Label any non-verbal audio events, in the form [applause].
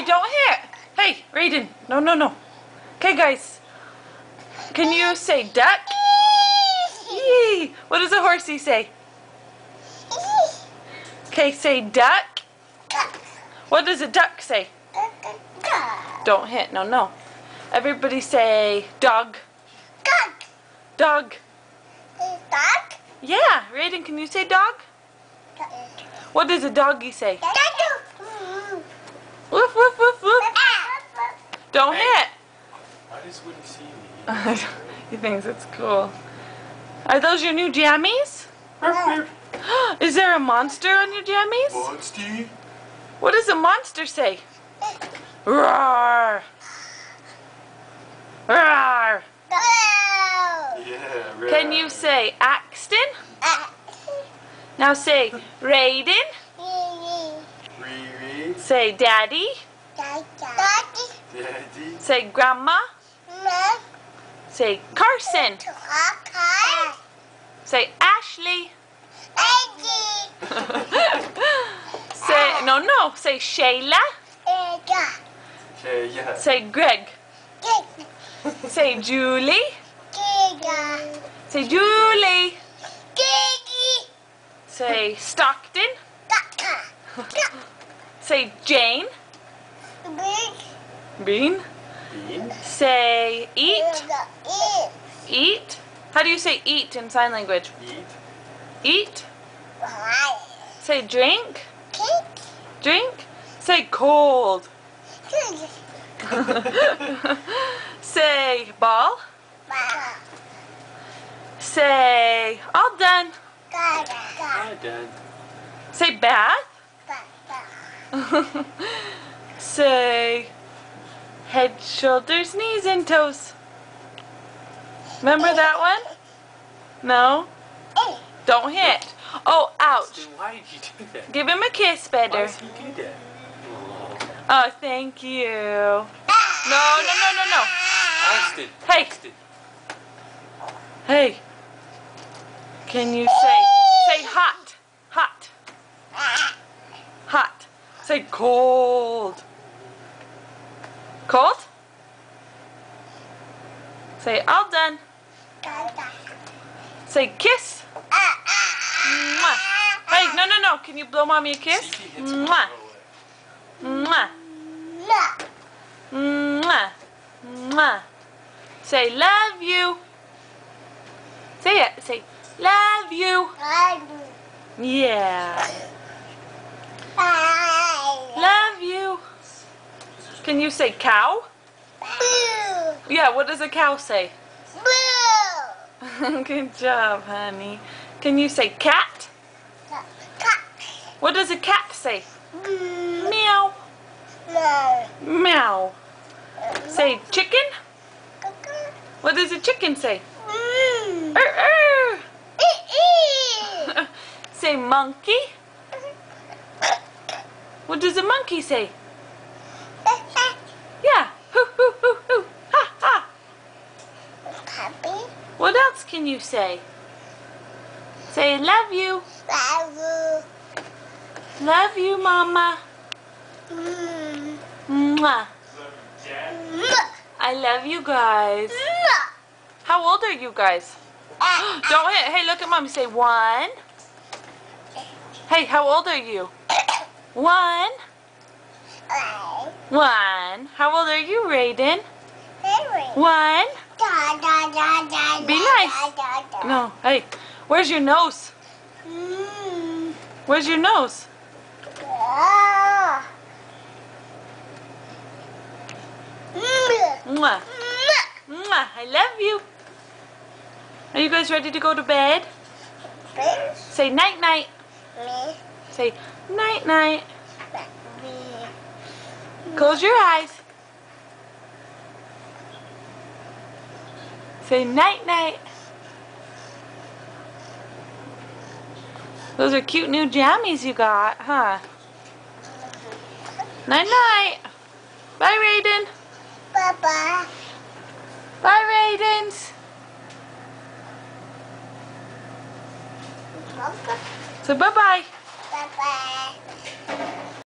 Hey, don't hit. Hey, Raiden. No, no, no. Okay, guys. Can you say duck? Yee. What does a horsey say? Okay, say duck. What does a duck say? Don't hit. No, no. Everybody say dog dog. Dog. Yeah, Raiden, can you say dog? What does a doggy say? Woof, woof, woof, woof. Don't hit. Why does Woody see me? [laughs] he thinks it's cool. Are those your new jammies? [gasps] Is there a monster on your jammies? Monty? What does a monster say? Roar! Roar! Yeah. Can you say Axton? Now say Raiden. Riri? Say Daddy. Daddy? Daddy. Say Grandma. Mom. Say Carson. Say Ashley. Ashley. [laughs] say no no. Say Shayla. Okay, yeah. Say Greg. Say Julie. Say Julie. Say Stockton. Say Jane. Bean. Bean? Say eat. Eat. How do you say eat in sign language? Eat? Eat. Say drink. Drink. Say cold. [laughs] [laughs] Say ball. Say all done. All done. Say bath. [laughs] Say head, shoulders, knees, and toes. Remember that one? No? Oh. Don't hit. Oh, ouch. Then why did you do that? Give him a kiss Why better. does he do that? Oh. Oh, thank you. No, no, no, no, no. Axton. Hey. Axton. Hey. Can you say, say hot, hot, hot. Say cold. Cold? Say all done. Say kiss. Mwah. Hey, no, no, no. Can you blow mommy a kiss? See, he hits him. Mwah. Mwah. Mwah. Mwah. Say love you. Say it. Say love you. love you. Yeah. Love you. Can you say cow? Yeah, what does a cow say? [laughs] Good job, honey. Can you say cat? What does a cat say? Meow. Meow. Meow. Say chicken? What does a chicken say? Er, er. [laughs] say monkey? [laughs] What does a monkey say? What else can you say? Say love you. Love you, Love you, mama. Mwah. I love you guys. How old are you guys? [gasps] Don't hit. Hey, look at mommy. Say one. Hey, how old are you? [coughs] One. One. How old are you, Raiden? One. Be nice. No. Hey, where's your nose? Where's your nose? Mwah. Mwah. I love you. Are you guys ready to go to bed? Say night night. Say night night. Close your eyes. Say night night. Those are cute new jammies you got, huh? Night night. Bye, Raiden. Bye-bye. Bye, Raidens. So bye bye. Bye-bye.